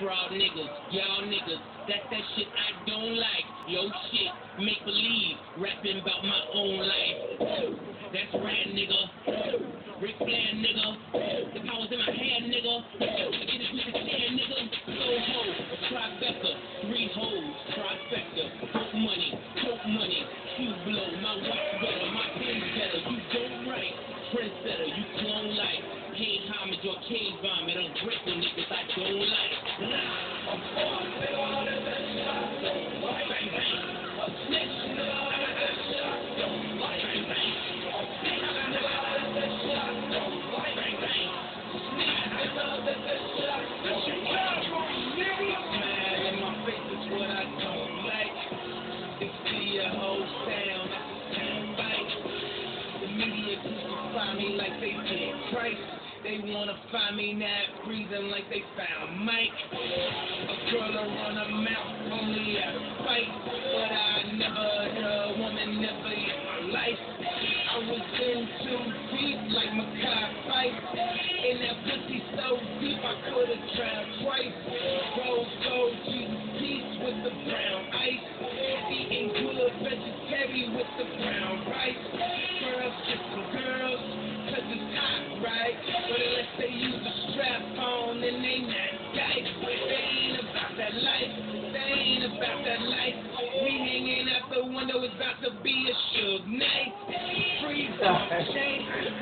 fraud niggas, y'all niggas. That's that shit I don't like. Yo shit, make believe, rapping about my own life. That's rad nigga. Ric Flair nigga. The power's in my hand nigga. Get it with the chair nigga. So ho, trifecta, three hoes, trifecta. Coke money, coke money, shoe blow. My watch better, my pen's better. You don't write, trendsetter, you clone like. Pay homage or cave vomit. I'm grateful niggas crucify me like they did Christ. They wanna find me now breathing like they found Mike. A girl run her mouth only at fight, but I never hurt a woman never in my life. I was in too deep like Makai fight. In that pussy so deep I could've drowned twice. About that life. We hanging out the window, it's about to be a shook night. Free ball chain.